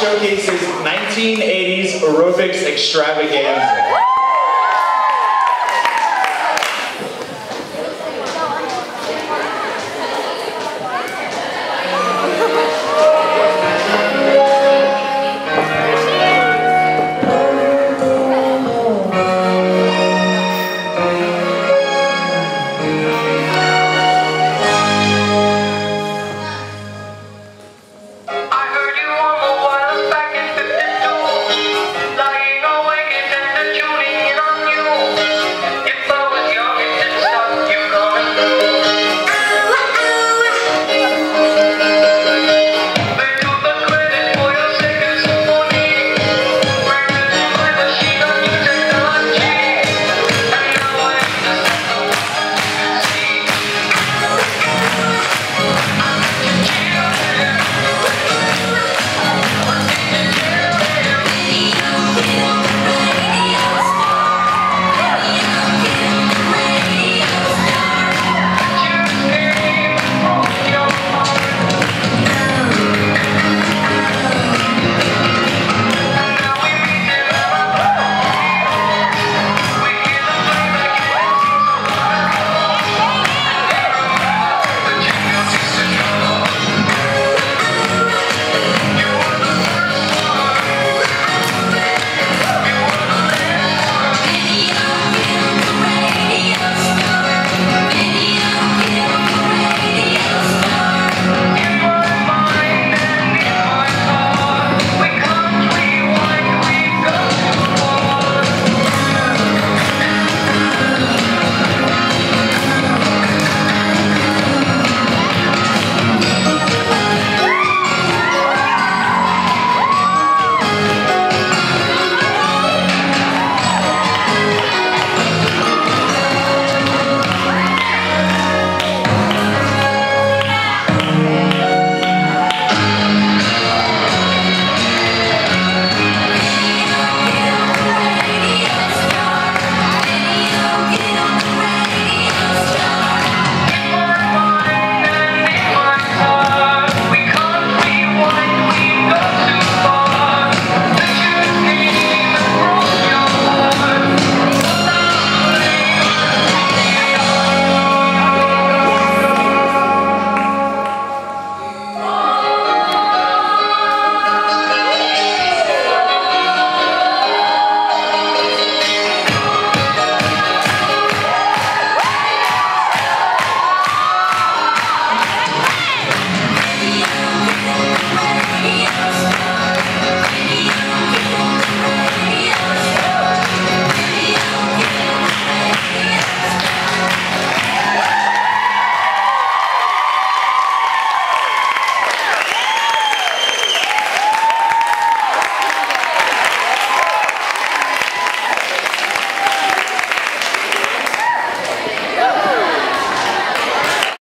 showcases 1980s aerobics extravaganza.